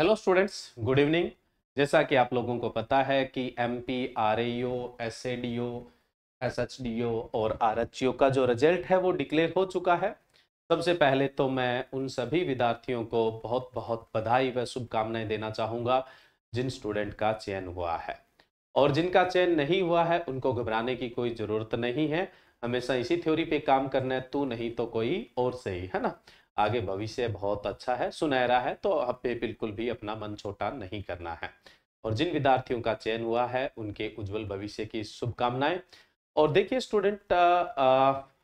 Hello students good evening जैसा कि आप लोगों को पता है कि M P R S A D O S H D O और आर एच ओ का जो रिज़ल्ट है वो डिक्लेयर हो चुका है। सबसे पहले तो मैं उन सभी विद्यार्थियों को बहुत बहुत बधाई व शुभकामनाएँ देना चाहूँगा जिन स्टूडेंट का चयन हुआ है। और जिनका चयन नहीं हुआ है, उनको घबराने की कोई ज़रूरत नहीं है। हमेशा इसी थ्योरी पे काम करना है, तू नहीं तो कोई और सही, है ना? आगे भविष्य बहुत अच्छा है, सुनहरा है तो हमें बिल्कुल भी अपना मन छोटा नहीं करना है। और जिन विद्यार्थियों का चयन हुआ है, उनके उज्जवल भविष्य की शुभकामनाएँ। और देखिए स्टूडेंट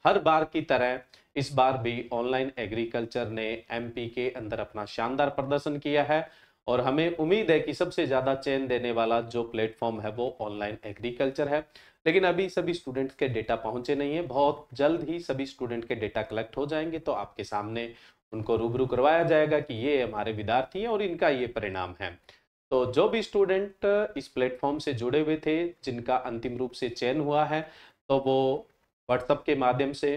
हर बार की तरह इस बार भी ऑनलाइन एग्रीकल्चर ने एमपी के अंदर अपना शानदार प्रदर्शन किया है। और हमें उम्मीद है कि सबसे ज़्यादा चैन देने वाला जो प्लेटफॉर्म है वो ऑनलाइन एग्रीकल्चर है। लेकिन अभी सभी स्टूडेंट्स के डेटा पहुँचे नहीं है। बहुत जल्द ही सभी स्टूडेंट के डेटा कलेक्ट हो जाएँगे तो आपके सामने उनको रूबरू करवाया जाएगा कि ये हमारे विद्यार्थी हैं और इनका ये परिणाम है। तो जो भी स्टूडेंट इस प्लेटफॉर्म से जुड़े हुए थे, जिनका अंतिम रूप से चयन हुआ है तो वो व्हाट्सएप के माध्यम से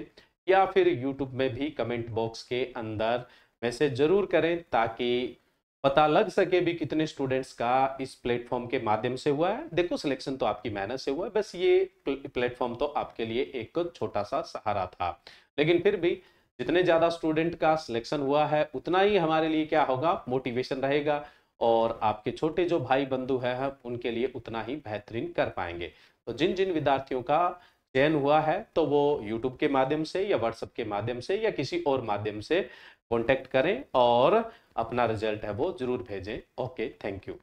या फिर यूट्यूब में भी कमेंट बॉक्स के अंदर मैसेज ज़रूर करें ताकि पता लग सके भी कितने स्टूडेंट्स का इस प्लेटफॉर्म के माध्यम से हुआ है। देखो सिलेक्शन तो आपकी मेहनत से हुआ है, बस ये प्लेटफॉर्म तो आपके लिए एक छोटा सा सहारा था। लेकिन फिर भी जितने ज़्यादा स्टूडेंट का सिलेक्शन हुआ है, उतना ही हमारे लिए क्या होगा? मोटिवेशन रहेगा और आपके छोटे जो भाई बंधु है, उनके लिए उतना ही बेहतरीन कर पाएँगे। तो जिन जिन विद्यार्थियों का चयन हुआ है तो वो यूट्यूब के माध्यम से या व्हाट्सएप के माध्यम से या किसी और माध्यम से कॉन्टैक्ट करें और अपना रिज़ल्ट है वो ज़रूर भेजें। Okay thank you